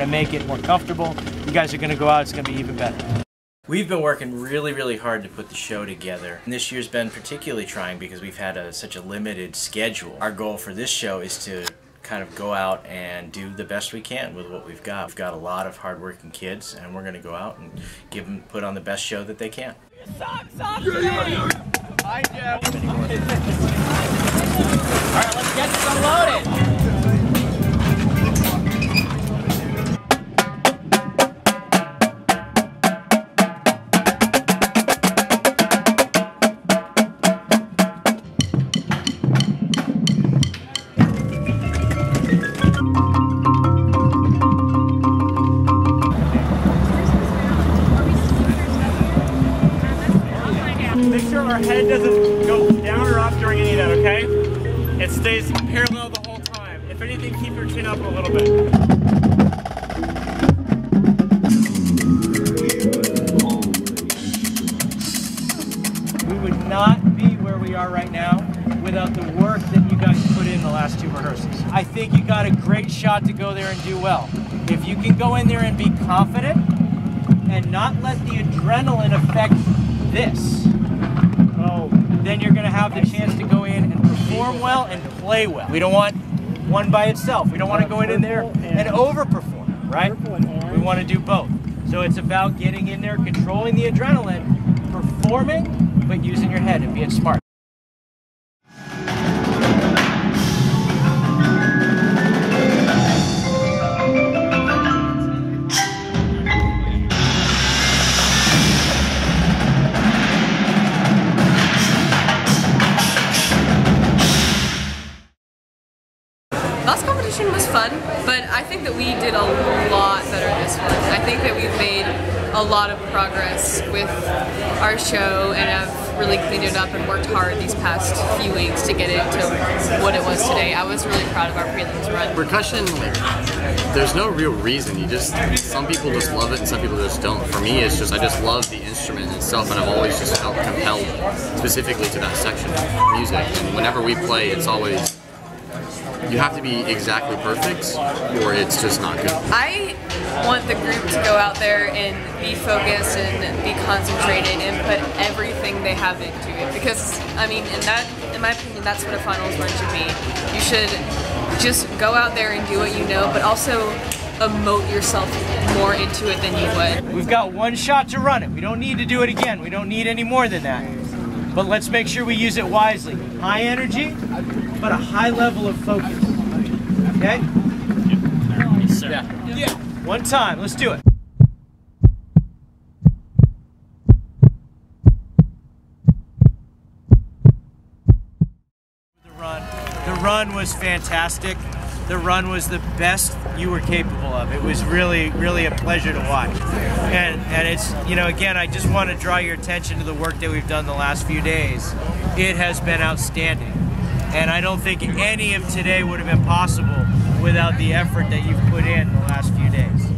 to make it more comfortable. You guys are going to go out, it's going to be even better. We've been working really, really hard to put the show together. And this year's been particularly trying because we've had a, such a limited schedule. Our goal for this show is to kind of go out and do the best we can with what we've got. We've got a lot of hardworking kids, and we're going to go out and give them put on the best show that they can. Socks off yeah, yeah, yeah. Hi, Jeff. All right, let's get some loaded. Head doesn't go down or up during any of that, okay? It stays parallel the whole time. If anything, keep your chin up a little bit. We would not be where we are right now without the work that you guys put in the last two rehearsals. I think you got a great shot to go there and do well. If you can go in there and be confident and not let the adrenaline affect this, then you're going to have the chance to go in and perform well and play well. We don't want one by itself. We don't want to go in there and overperform, right? We want to do both. So it's about getting in there, controlling the adrenaline, performing, but using your head and being smart. Last competition was fun, but I think that we did a lot better this one. I think that we've made a lot of progress with our show and have really cleaned it up and worked hard these past few weeks to get it to what it was today. I was really proud of our prelims run. Percussion, like, there's no real reason. You just, some people just love it and some people just don't. For me, it's just, I just love the instrument itself and I've always just felt compelled specifically to that section of music. And whenever we play, it's always you have to be exactly perfect or it's just not good. I want the group to go out there and be focused and be concentrated and put everything they have into it because I mean in that in my opinion that's what a finals run should be. You should just go out there and do what you know but also emote yourself more into it than you would. We've got one shot to run it. We don't need to do it again. We don't need any more than that. But let's make sure we use it wisely. High energy, but a high level of focus. Okay? Yes, sir. Yeah. yeah. One time, let's do it. The run. The run was fantastic. The run was the best you were capable of. It was really, really a pleasure to watch. And and it's you know again I just want to draw your attention to the work that we've done the last few days. It has been outstanding. And I don't think any of today would have been possible without the effort that you've put in the last few days.